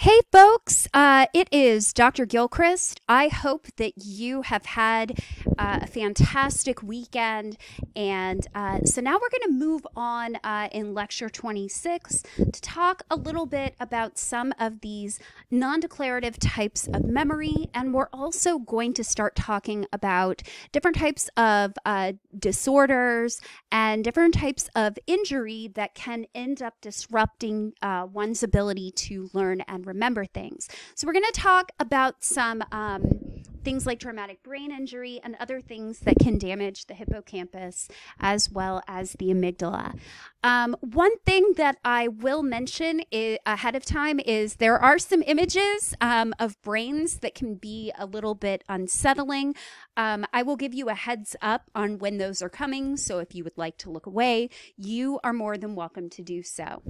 Hey, folks, uh, it is Dr. Gilchrist. I hope that you have had uh, a fantastic weekend. And uh, so now we're going to move on uh, in lecture 26 to talk a little bit about some of these non declarative types of memory. And we're also going to start talking about different types of uh, disorders and different types of injury that can end up disrupting uh, one's ability to learn and remember things. So, we're going to talk about some um, things like traumatic brain injury and other things that can damage the hippocampus as well as the amygdala. Um, one thing that I will mention ahead of time is there are some images um, of brains that can be a little bit unsettling. Um, I will give you a heads up on when those are coming. So if you would like to look away, you are more than welcome to do so.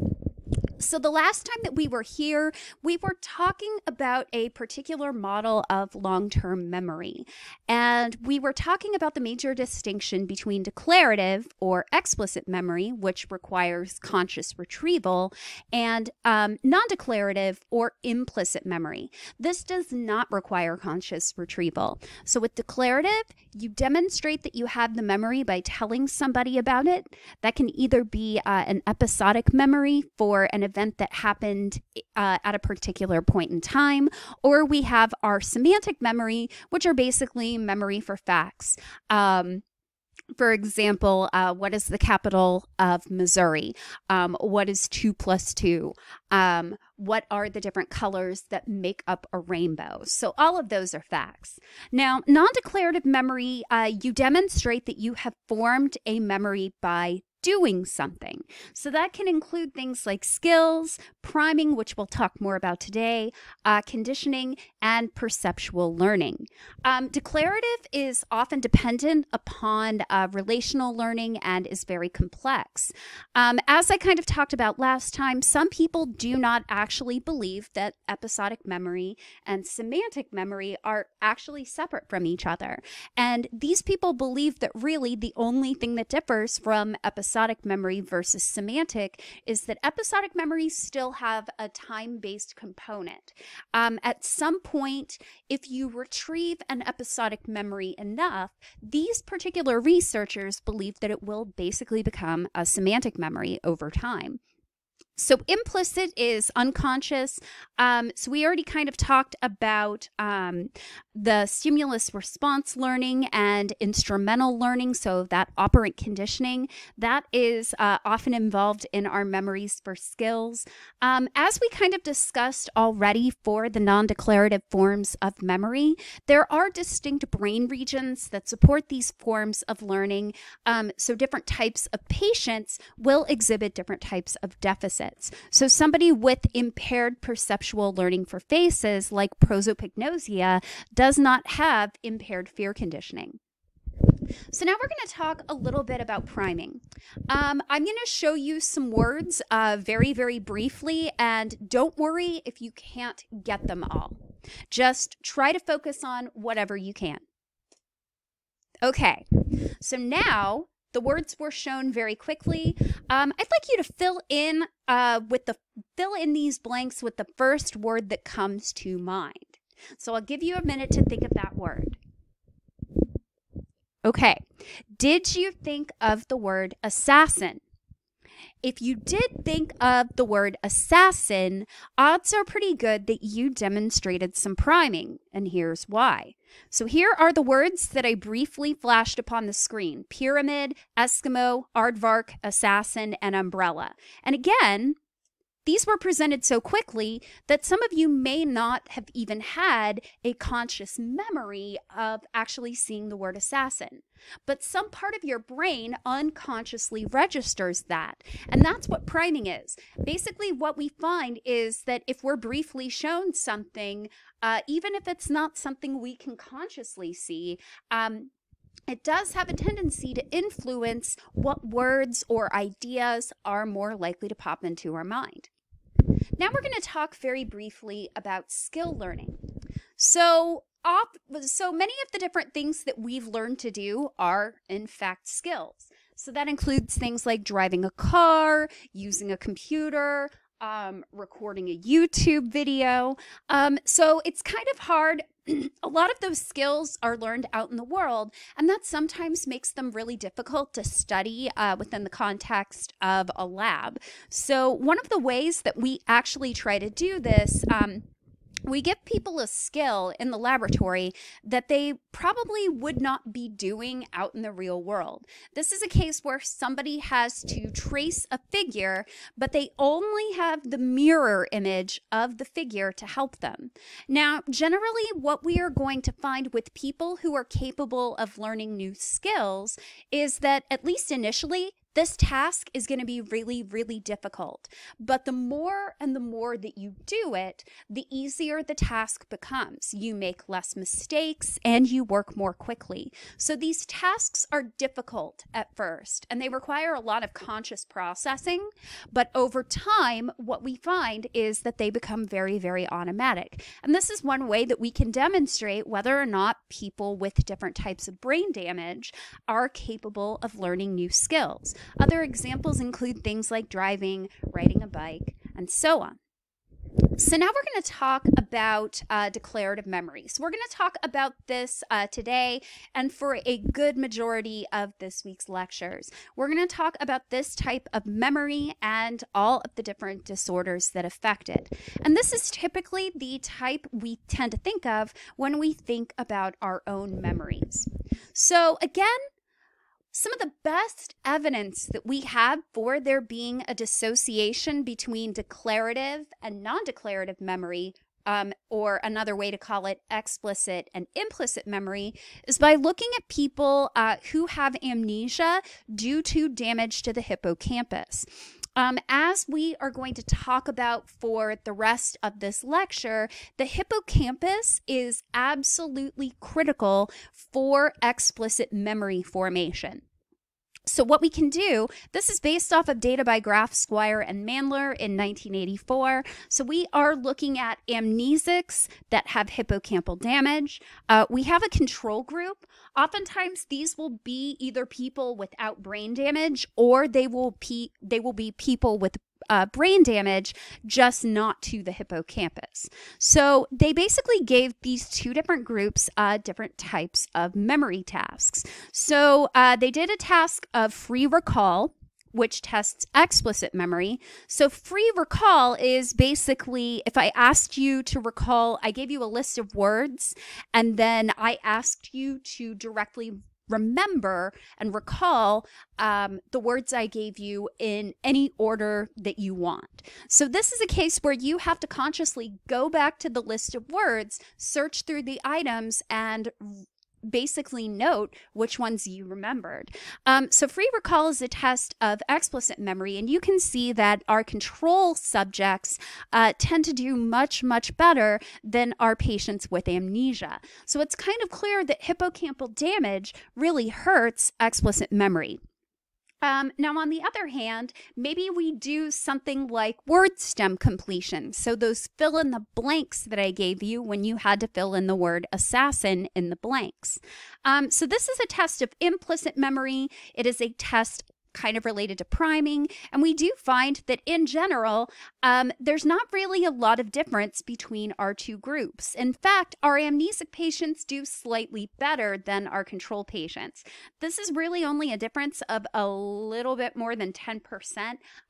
So, the last time that we were here, we were talking about a particular model of long term memory. And we were talking about the major distinction between declarative or explicit memory, which requires conscious retrieval, and um, non declarative or implicit memory. This does not require conscious retrieval. So, with declarative, you demonstrate that you have the memory by telling somebody about it. That can either be uh, an episodic memory for an event that happened uh, at a particular point in time, or we have our semantic memory, which are basically memory for facts. Um, for example, uh, what is the capital of Missouri? Um, what is two plus two? Um, what are the different colors that make up a rainbow? So, all of those are facts. Now, non declarative memory, uh, you demonstrate that you have formed a memory by doing something. So that can include things like skills, priming, which we'll talk more about today, uh, conditioning, and perceptual learning. Um, declarative is often dependent upon uh, relational learning and is very complex. Um, as I kind of talked about last time, some people do not actually believe that episodic memory and semantic memory are actually separate from each other. And these people believe that really the only thing that differs from episodic episodic memory versus semantic is that episodic memories still have a time based component. Um, at some point, if you retrieve an episodic memory enough, these particular researchers believe that it will basically become a semantic memory over time. So implicit is unconscious. Um, so we already kind of talked about um, the stimulus response learning and instrumental learning. So that operant conditioning that is uh, often involved in our memories for skills. Um, as we kind of discussed already for the non-declarative forms of memory, there are distinct brain regions that support these forms of learning. Um, so different types of patients will exhibit different types of deficits. So, somebody with impaired perceptual learning for faces, like prosopagnosia, does not have impaired fear conditioning. So now we're going to talk a little bit about priming. Um, I'm going to show you some words uh, very, very briefly, and don't worry if you can't get them all. Just try to focus on whatever you can. Okay, so now the words were shown very quickly. Um, I'd like you to fill in uh, with the fill in these blanks with the first word that comes to mind. So I'll give you a minute to think of that word. Okay. Did you think of the word assassin? If you did think of the word assassin, odds are pretty good that you demonstrated some priming, and here's why. So here are the words that I briefly flashed upon the screen pyramid, Eskimo, aardvark, assassin, and umbrella. And again, these were presented so quickly that some of you may not have even had a conscious memory of actually seeing the word assassin. But some part of your brain unconsciously registers that. And that's what priming is. Basically, what we find is that if we're briefly shown something, uh, even if it's not something we can consciously see, um, it does have a tendency to influence what words or ideas are more likely to pop into our mind. Now we're going to talk very briefly about skill learning. So, op- so many of the different things that we've learned to do are in fact skills. So that includes things like driving a car, using a computer, um, recording a YouTube video. Um, so it's kind of hard. a lot of those skills are learned out in the world, and that sometimes makes them really difficult to study uh, within the context of a lab. So, one of the ways that we actually try to do this. Um, we give people a skill in the laboratory that they probably would not be doing out in the real world. This is a case where somebody has to trace a figure, but they only have the mirror image of the figure to help them. Now, generally, what we are going to find with people who are capable of learning new skills is that, at least initially, this task is going to be really, really difficult. But the more and the more that you do it, the easier the task becomes. You make less mistakes and you work more quickly. So these tasks are difficult at first and they require a lot of conscious processing. But over time, what we find is that they become very, very automatic. And this is one way that we can demonstrate whether or not people with different types of brain damage are capable of learning new skills. Other examples include things like driving, riding a bike, and so on. So now we're going to talk about uh, declarative memory. So we're going to talk about this uh, today and for a good majority of this week's lectures. We're going to talk about this type of memory and all of the different disorders that affect it. And this is typically the type we tend to think of when we think about our own memories. So again, some of the best evidence that we have for there being a dissociation between declarative and non declarative memory, um, or another way to call it explicit and implicit memory, is by looking at people uh, who have amnesia due to damage to the hippocampus. Um, as we are going to talk about for the rest of this lecture, the hippocampus is absolutely critical for explicit memory formation. So, what we can do, this is based off of data by Graf, Squire, and Mandler in 1984. So, we are looking at amnesics that have hippocampal damage. Uh, we have a control group. Oftentimes, these will be either people without brain damage or they will, pe- they will be people with uh, brain damage, just not to the hippocampus. So they basically gave these two different groups uh, different types of memory tasks. So uh, they did a task of free recall. Which tests explicit memory. So, free recall is basically if I asked you to recall, I gave you a list of words, and then I asked you to directly remember and recall um, the words I gave you in any order that you want. So, this is a case where you have to consciously go back to the list of words, search through the items, and basically note which ones you remembered. Um, so free recall is a test of explicit memory, and you can see that our control subjects uh, tend to do much, much better than our patients with amnesia. So it's kind of clear that hippocampal damage really hurts explicit memory. Um, now, on the other hand, maybe we do something like word stem completion. So, those fill in the blanks that I gave you when you had to fill in the word assassin in the blanks. Um, so, this is a test of implicit memory. It is a test kind of related to priming. And we do find that in general, um, there's not really a lot of difference between our two groups. In fact, our amnesic patients do slightly better than our control patients. This is really only a difference of a little bit more than 10%.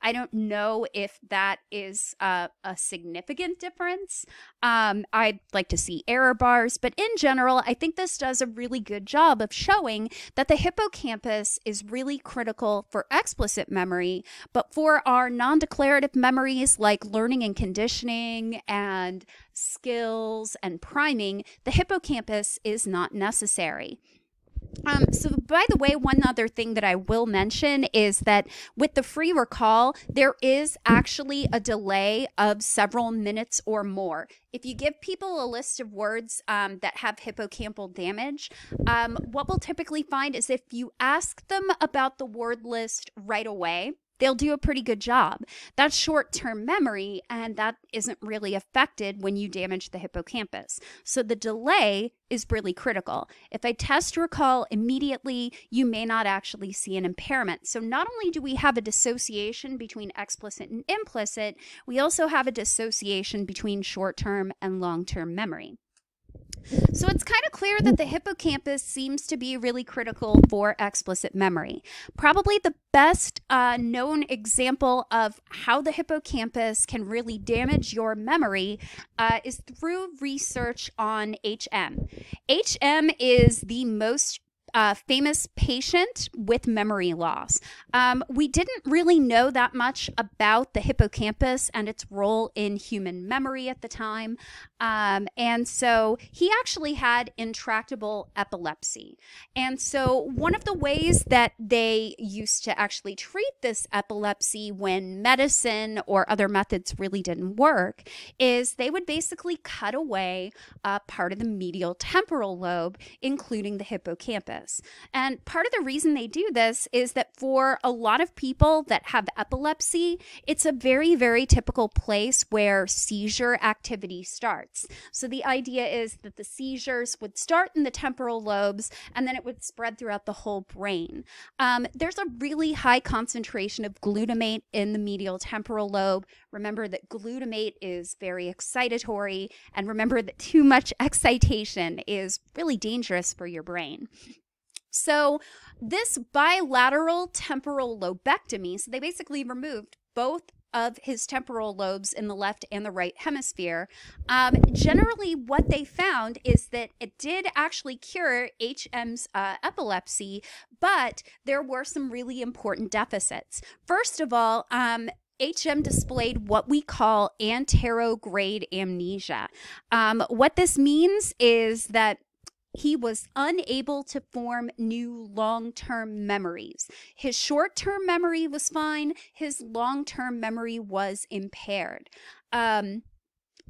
I don't know if that is uh, a significant difference. Um, I'd like to see error bars, but in general, I think this does a really good job of showing that the hippocampus is really critical for explicit memory, but for our non declarative memories like learning and conditioning and skills and priming, the hippocampus is not necessary. Um, so, by the way, one other thing that I will mention is that with the free recall, there is actually a delay of several minutes or more. If you give people a list of words um, that have hippocampal damage, um, what we'll typically find is if you ask them about the word list right away, they'll do a pretty good job. That's short term memory, and that isn't really affected when you damage the hippocampus. So the delay is really critical. If I test recall immediately, you may not actually see an impairment. So not only do we have a dissociation between explicit and implicit, we also have a dissociation between short term and long term memory. So it's kind of clear that the hippocampus seems to be really critical for explicit memory. Probably the best uh, known example of how the hippocampus can really damage your memory uh, is through research on HM. HM is the most uh, famous patient with memory loss. Um, we didn't really know that much about the hippocampus and its role in human memory at the time. Um, and so he actually had intractable epilepsy. And so, one of the ways that they used to actually treat this epilepsy when medicine or other methods really didn't work is they would basically cut away a part of the medial temporal lobe, including the hippocampus. And part of the reason they do this is that for a lot of people that have epilepsy, it's a very, very typical place where seizure activity starts. So the idea is that the seizures would start in the temporal lobes and then it would spread throughout the whole brain. Um, there's a really high concentration of glutamate in the medial temporal lobe. Remember that glutamate is very excitatory, and remember that too much excitation is really dangerous for your brain. So, this bilateral temporal lobectomy, so they basically removed both of his temporal lobes in the left and the right hemisphere. Um, generally, what they found is that it did actually cure HM's uh, epilepsy, but there were some really important deficits. First of all, um, HM displayed what we call anterograde amnesia. Um, what this means is that he was unable to form new long term memories. His short term memory was fine, his long term memory was impaired. Um,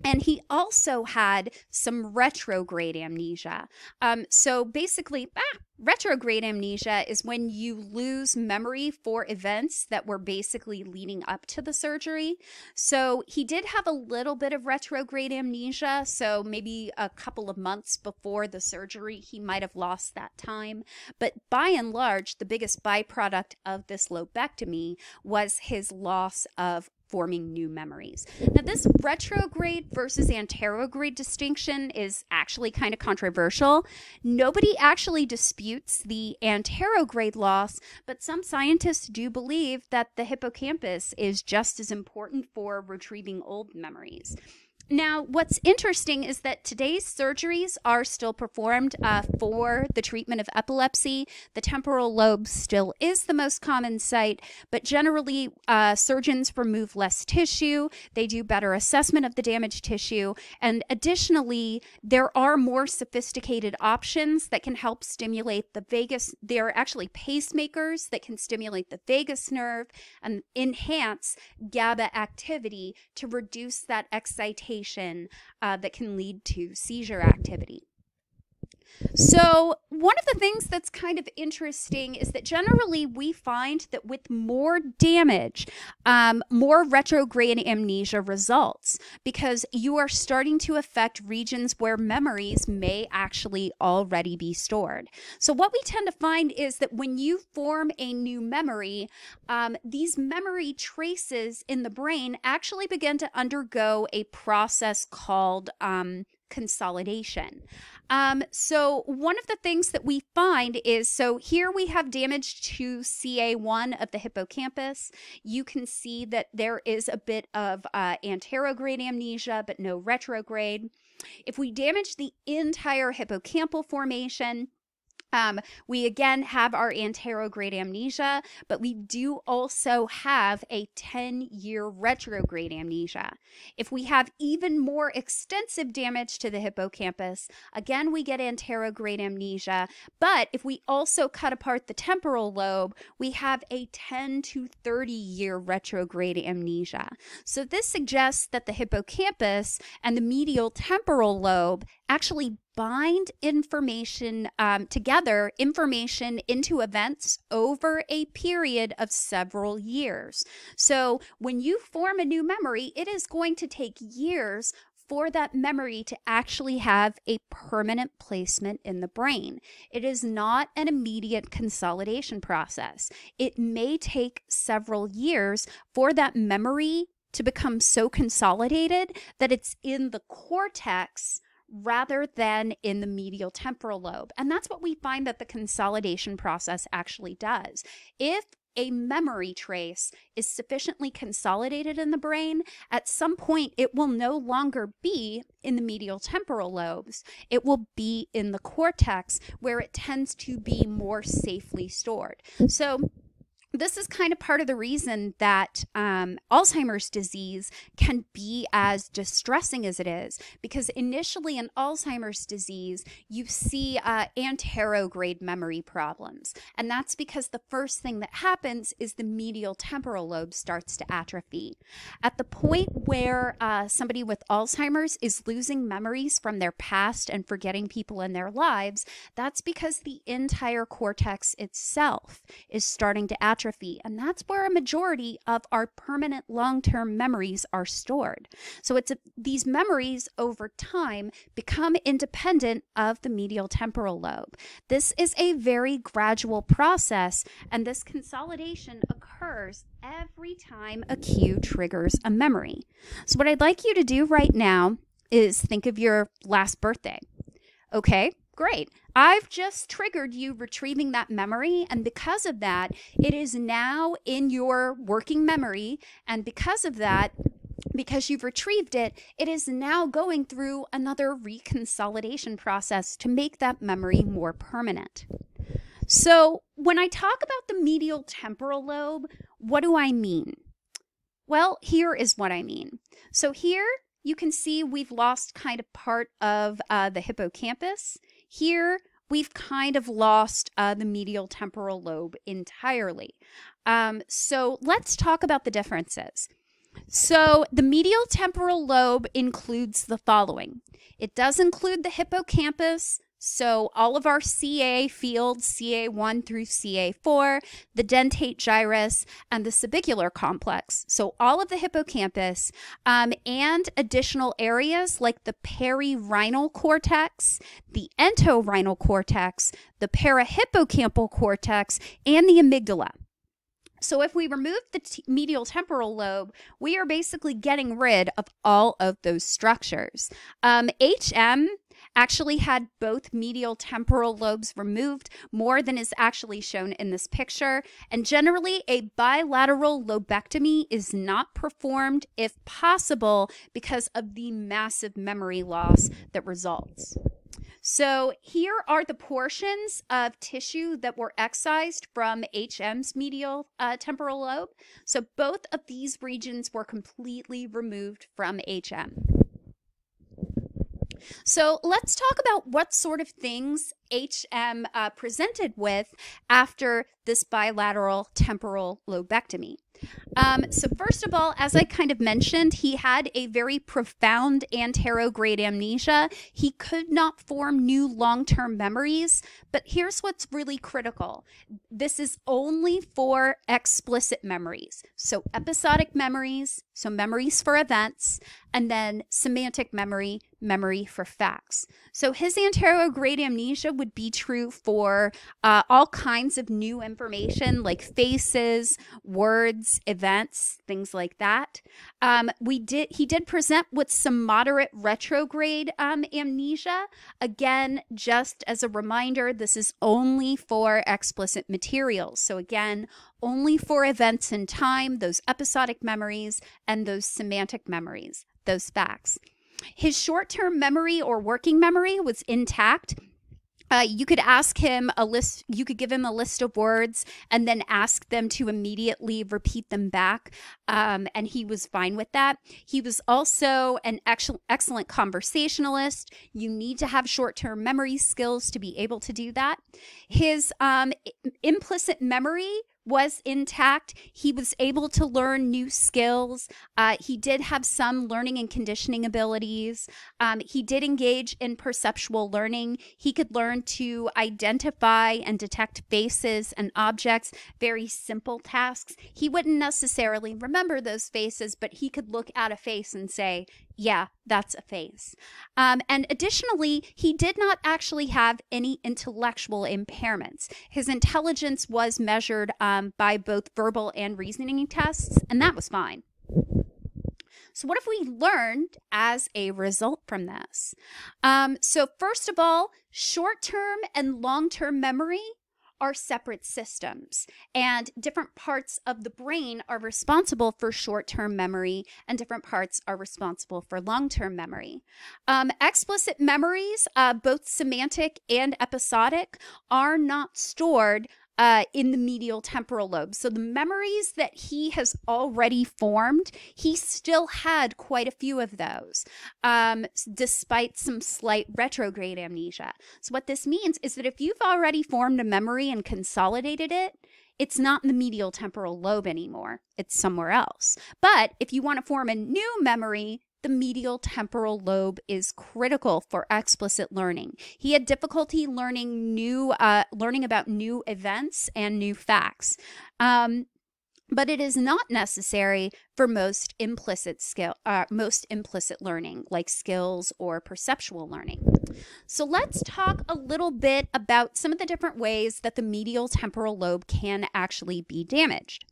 and he also had some retrograde amnesia. Um, so basically, ah, retrograde amnesia is when you lose memory for events that were basically leading up to the surgery. So he did have a little bit of retrograde amnesia. So maybe a couple of months before the surgery, he might have lost that time. But by and large, the biggest byproduct of this lobectomy was his loss of forming new memories. Now, this retrograde versus anterograde distinction is actually kind of controversial. Nobody actually disputes the anterograde loss, but some scientists do believe that the hippocampus is just as important for retrieving old memories. Now, what's interesting is that today's surgeries are still performed uh, for the treatment of epilepsy. The temporal lobe still is the most common site, but generally, uh, surgeons remove less tissue. They do better assessment of the damaged tissue. And additionally, there are more sophisticated options that can help stimulate the vagus. There are actually pacemakers that can stimulate the vagus nerve and enhance GABA activity to reduce that excitation medication uh, that can lead to seizure activity. So, one of the things that's kind of interesting is that generally we find that with more damage, um, more retrograde amnesia results because you are starting to affect regions where memories may actually already be stored. So, what we tend to find is that when you form a new memory, um, these memory traces in the brain actually begin to undergo a process called um, consolidation. Um, so, one of the things that we find is so here we have damage to CA1 of the hippocampus. You can see that there is a bit of uh, anterograde amnesia, but no retrograde. If we damage the entire hippocampal formation, um, we again have our anterograde amnesia, but we do also have a 10 year retrograde amnesia. If we have even more extensive damage to the hippocampus, again, we get anterograde amnesia. But if we also cut apart the temporal lobe, we have a 10 to 30 year retrograde amnesia. So this suggests that the hippocampus and the medial temporal lobe actually bind information um, together, information into events over a period of several years. So when you form a new memory, it is going to take years for that memory to actually have a permanent placement in the brain. It is not an immediate consolidation process. It may take several years for that memory to become so consolidated that it's in the cortex rather than in the medial temporal lobe. And that's what we find that the consolidation process actually does. If a memory trace is sufficiently consolidated in the brain, at some point it will no longer be in the medial temporal lobes. It will be in the cortex where it tends to be more safely stored. So, this is kind of part of the reason that um, Alzheimer's disease can be as distressing as it is, because initially in Alzheimer's disease, you see uh, anterograde memory problems. And that's because the first thing that happens is the medial temporal lobe starts to atrophy. At the point where uh, somebody with Alzheimer's is losing memories from their past and forgetting people in their lives, that's because the entire cortex itself is starting to atrophy atrophy, and that's where a majority of our permanent long term memories are stored. So it's a, these memories over time become independent of the medial temporal lobe. This is a very gradual process, and this consolidation occurs every time a cue triggers a memory. So, what I'd like you to do right now is think of your last birthday. Okay, Great. I've just triggered you retrieving that memory. And because of that, it is now in your working memory. And because of that, because you've retrieved it, it is now going through another reconsolidation process to make that memory more permanent. So, when I talk about the medial temporal lobe, what do I mean? Well, here is what I mean. So, here you can see we've lost kind of part of uh, the hippocampus. Here, we've kind of lost uh, the medial temporal lobe entirely. Um, so let's talk about the differences. So the medial temporal lobe includes the following. It does include the hippocampus, so all of our CA fields, CA1 through CA4, the dentate gyrus, and the subicular complex. So all of the hippocampus um, and additional areas like the perirhinal cortex, the entorhinal cortex, the parahippocampal cortex, and the amygdala. So if we remove the t- medial temporal lobe, we are basically getting rid of all of those structures. Um, HM actually had both medial temporal lobes removed, more than is actually shown in this picture. And generally, a bilateral lobectomy is not performed if possible because of the massive memory loss that results. So here are the portions of tissue that were excised from HM's medial uh, temporal lobe. So both of these regions were completely removed from HM. So let's talk about what sort of things HM uh, presented with after this bilateral temporal lobectomy. Um, so, first of all, as I kind of mentioned, he had a very profound anterograde amnesia. He could not form new long term memories. But here's what's really critical this is only for explicit memories. So, episodic memories, so memories for events, and then semantic memory, memory for facts. So his anterograde amnesia would be true for uh, all kinds of new information like faces, words, events, things like that. Um, we did he did present with some moderate retrograde um, amnesia. Again, just as a reminder, this is only for explicit materials. So again, only for events in time, those episodic memories, and those semantic memories, those facts. His short term memory or working memory was intact. Uh, you could ask him a list, you could give him a list of words and then ask them to immediately repeat them back. Um, and he was fine with that. He was also an ex- excellent conversationalist. You need to have short term memory skills to be able to do that. His um, implicit memory was intact. He was able to learn new skills. Uh, he did have some learning and conditioning abilities. Um, he did engage in perceptual learning. He could learn to identify and detect faces and objects, very simple tasks. He wouldn't necessarily remember those faces, but he could look at a face and say, yeah, that's a phase. Um, and additionally, he did not actually have any intellectual impairments. His intelligence was measured um, by both verbal and reasoning tests, and that was fine. So, what have we learned as a result from this? Um, so, first of all, short term and long term memory are separate systems, and different parts of the brain are responsible for short term memory, and different parts are responsible for long term memory. Um, explicit memories, uh, both semantic and episodic, are not stored uh, in the medial temporal lobe. So the memories that he has already formed, he still had quite a few of those, um, despite some slight retrograde amnesia. So what this means is that if you've already formed a memory and consolidated it, it's not in the medial temporal lobe anymore. It's somewhere else. But if you want to form a new memory, the medial temporal lobe is critical for explicit learning. He had difficulty learning new, uh, learning about new events and new facts. Um, but it is not necessary for most implicit skill uh, most implicit learning like skills or perceptual learning so let's talk a little bit about some of the different ways that the medial temporal lobe can actually be damaged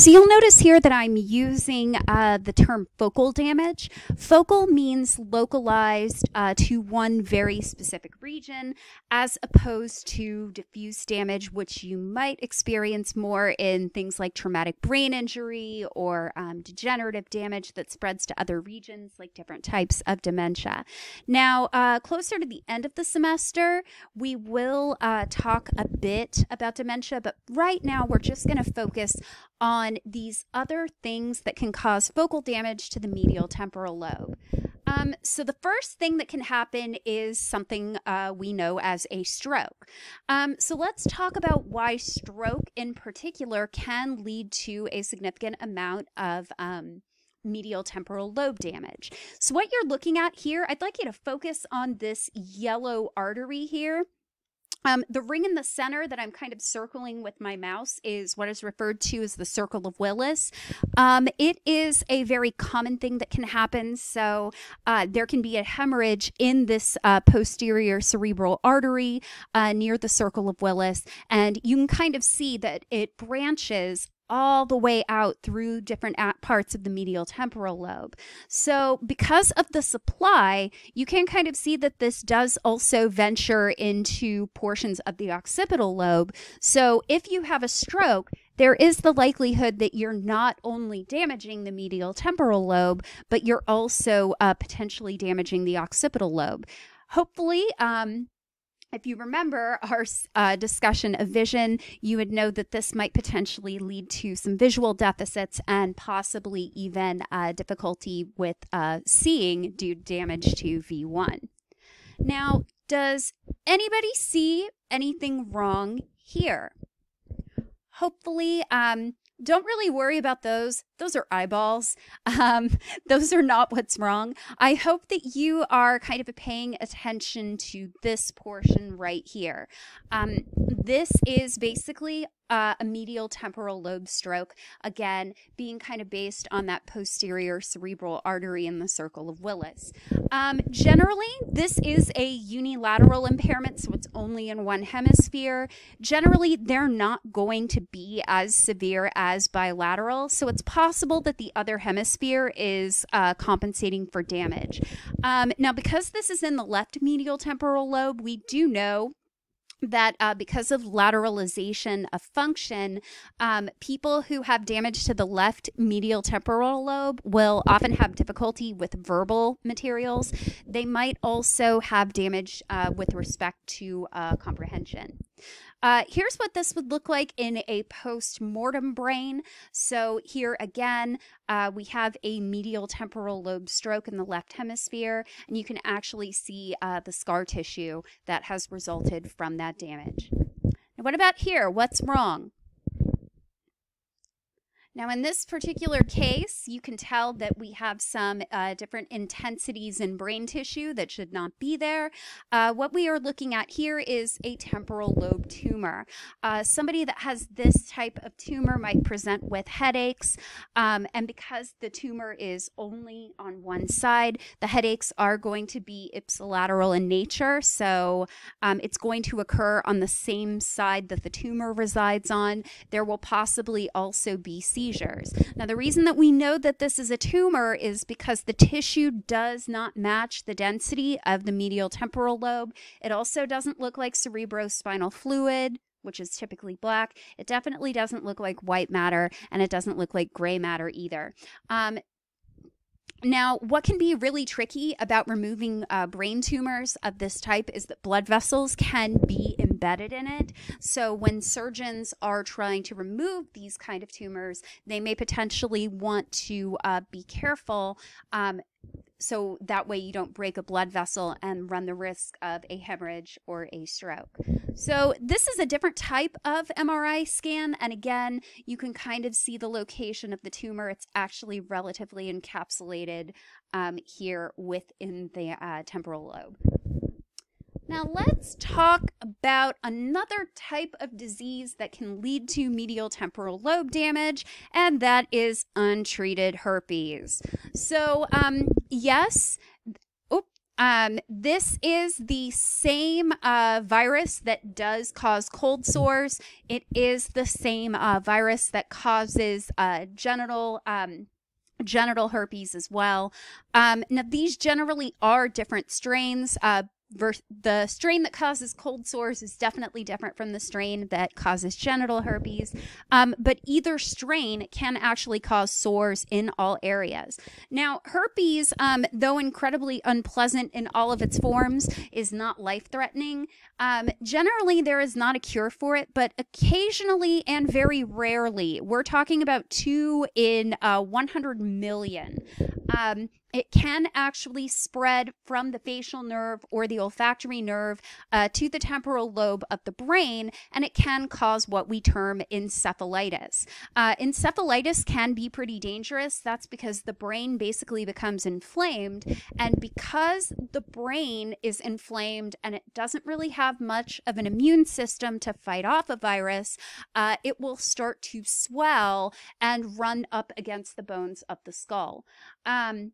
so you'll notice here that I'm using uh, the term focal damage. Focal means localized uh, to one very specific region, as opposed to diffuse damage, which you might experience more in things like traumatic brain injury or um, degenerative damage that spreads to other regions, like different types of dementia. Now, uh, closer to the end of the semester, we will uh, talk a bit about dementia, but right now we're just going to focus on these other things that can cause focal damage to the medial temporal lobe. Um, so, the first thing that can happen is something uh, we know as a stroke. Um, so, let's talk about why stroke in particular can lead to a significant amount of. Um, medial temporal lobe damage. So, what you're looking at here, I'd like you to focus on this yellow artery here. Um, the ring in the center that I'm kind of circling with my mouse is what is referred to as the circle of Willis. Um, it is a very common thing that can happen. So uh, there can be a hemorrhage in this uh, posterior cerebral artery uh, near the circle of Willis, and you can kind of see that it branches all the way out through different parts of the medial temporal lobe. So, because of the supply, you can kind of see that this does also venture into portions of the occipital lobe. So, if you have a stroke, there is the likelihood that you're not only damaging the medial temporal lobe, but you're also uh, potentially damaging the occipital lobe. Hopefully, um, if you remember our uh, discussion of vision, you would know that this might potentially lead to some visual deficits and possibly even uh, difficulty with uh, seeing due damage to V1. Now, does anybody see anything wrong here? Hopefully, um, don't really worry about those. Those are eyeballs. Um, those are not what's wrong. I hope that you are kind of paying attention to this portion right here. Um, this is basically uh, a medial temporal lobe stroke, again, being kind of based on that posterior cerebral artery in the circle of Willis. Um, generally, this is a unilateral impairment, so it's only in one hemisphere. Generally, they're not going to be as severe as bilateral, so it's possible that the other hemisphere is uh, compensating for damage. Um, now, because this is in the left medial temporal lobe, we do know that uh, because of lateralization of function, um, people who have damage to the left medial temporal lobe will often have difficulty with verbal materials. They might also have damage uh, with respect to uh, comprehension. Uh, here's what this would look like in a post-mortem brain. So here again, uh, we have a medial temporal lobe stroke in the left hemisphere, and you can actually see uh, the scar tissue that has resulted from that damage. Now, what about here? What's wrong? Now, in this particular case, you can tell that we have some uh, different intensities in brain tissue that should not be there. Uh, what we are looking at here is a temporal lobe tumor. Uh, somebody that has this type of tumor might present with headaches, um, and because the tumor is only on one side, the headaches are going to be ipsilateral in nature, so um, it's going to occur on the same side that the tumor resides on. There will possibly also be seizures. Now, the reason that we know that this is a tumor is because the tissue does not match the density of the medial temporal lobe. It also doesn't look like cerebrospinal fluid which is typically black. It definitely doesn't look like white matter, and it doesn't look like gray matter either. Um, now, what can be really tricky about removing uh, brain tumors of this type is that blood vessels can be embedded in it. So, when surgeons are trying to remove these kind of tumors, they may potentially want to uh, be careful um, so that way you don't break a blood vessel and run the risk of a hemorrhage or a stroke. So this is a different type of MRI scan and again you can kind of see the location of the tumor. It's actually relatively encapsulated um, here within the uh, temporal lobe. Now, let's talk about another type of disease that can lead to medial temporal lobe damage, and that is untreated herpes. So, um, yes, um, this is the same uh, virus that does cause cold sores. It is the same uh, virus that causes uh, genital. Um, genital herpes as well. Um, now, these generally are different strains. The strain that causes cold sores is definitely different from the strain that causes genital herpes, um, but either strain can actually cause sores in all areas. Now, herpes, um, though incredibly unpleasant in all of its forms, is not life threatening. Um, generally, there is not a cure for it, but occasionally and very rarely, we're talking about two in uh, 100 million. It can actually spread from the facial nerve or the olfactory nerve uh, to the temporal lobe of the brain, and it can cause what we term encephalitis. Uh, encephalitis can be pretty dangerous. That's because the brain basically becomes inflamed, and because the brain is inflamed and it doesn't really have much of an immune system to fight off a virus, uh, it will start to swell and run up against the bones of the skull. Um,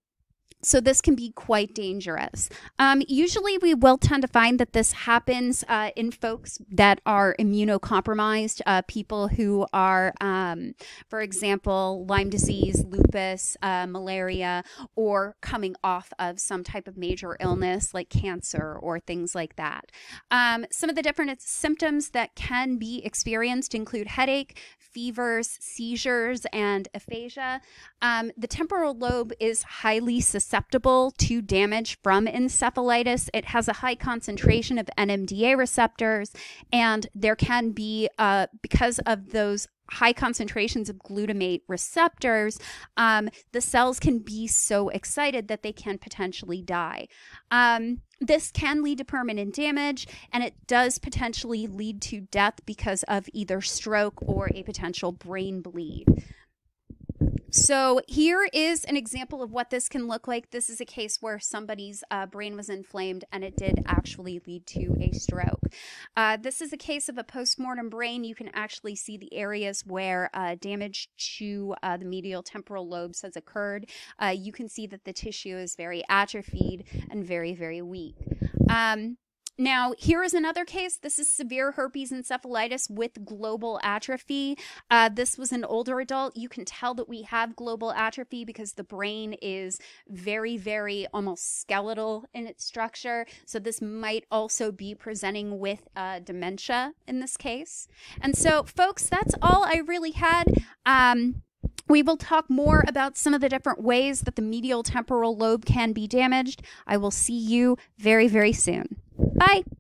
so this can be quite dangerous. Um, usually, we will tend to find that this happens uh, in folks that are immunocompromised, uh, people who are, um, for example, Lyme disease, lupus, uh, malaria, or coming off of some type of major illness like cancer or things like that. Um, some of the different symptoms that can be experienced include headache, fevers, seizures, and aphasia. Um, the temporal lobe is highly susceptible to damage from encephalitis. It has a high concentration of NMDA receptors, and there can be, uh, because of those high concentrations of glutamate receptors, um, the cells can be so excited that they can potentially die. Um, this can lead to permanent damage, and it does potentially lead to death because of either stroke or a potential brain bleed. So here is an example of what this can look like. This is a case where somebody's uh, brain was inflamed and it did actually lead to a stroke. Uh, this is a case of a postmortem brain. You can actually see the areas where uh, damage to uh, the medial temporal lobes has occurred. Uh, you can see that the tissue is very atrophied and very, very weak. Um, now, here is another case. This is severe herpes encephalitis with global atrophy. Uh, this was an older adult. You can tell that we have global atrophy because the brain is very, very almost skeletal in its structure. So, this might also be presenting with uh, dementia in this case. And so, folks, that's all I really had. Um, we will talk more about some of the different ways that the medial temporal lobe can be damaged. I will see you very, very soon. Bye.